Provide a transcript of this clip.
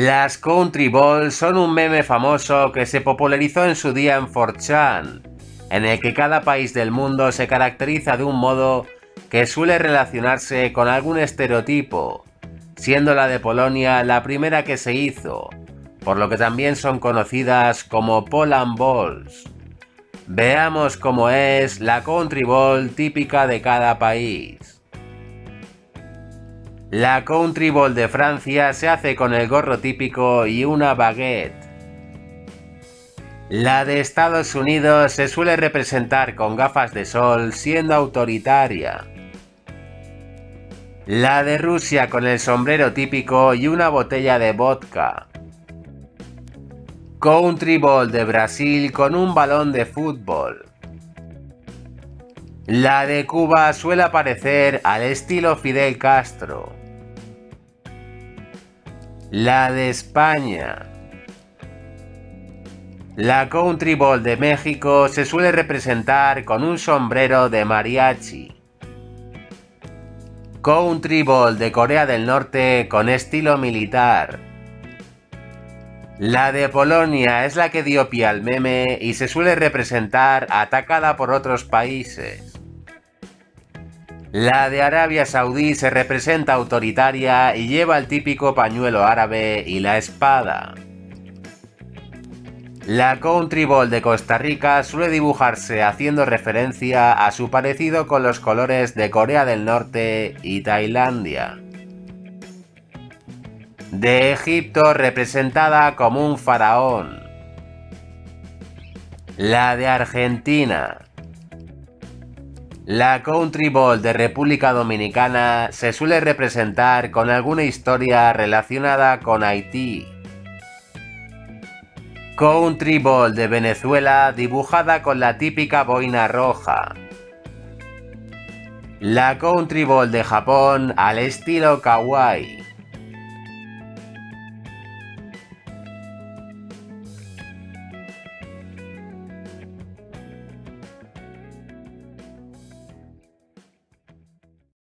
Las Country Balls son un meme famoso que se popularizó en su día en 4chan, en el que cada país del mundo se caracteriza de un modo que suele relacionarse con algún estereotipo, siendo la de Polonia la primera que se hizo, por lo que también son conocidas como Poland Balls. Veamos cómo es la Country Ball típica de cada país. La Country Ball de Francia se hace con el gorro típico y una baguette. La de Estados Unidos se suele representar con gafas de sol siendo autoritaria. La de Rusia con el sombrero típico y una botella de vodka. Country Ball de Brasil con un balón de fútbol. La de Cuba suele aparecer al estilo Fidel Castro. La de España. La Country Ball de México se suele representar con un sombrero de mariachi. Country Ball de Corea del Norte con estilo militar. La de Polonia es la que dio pie al meme y se suele representar atacada por otros países. La de Arabia Saudí se representa autoritaria y lleva el típico pañuelo árabe y la espada. La Country Ball de Costa Rica suele dibujarse haciendo referencia a su parecido con los colores de Corea del Norte y Tailandia. De Egipto representada como un faraón. La de Argentina la Country Ball de República Dominicana se suele representar con alguna historia relacionada con Haití. Country Ball de Venezuela dibujada con la típica boina roja. La Country Ball de Japón al estilo kawaii.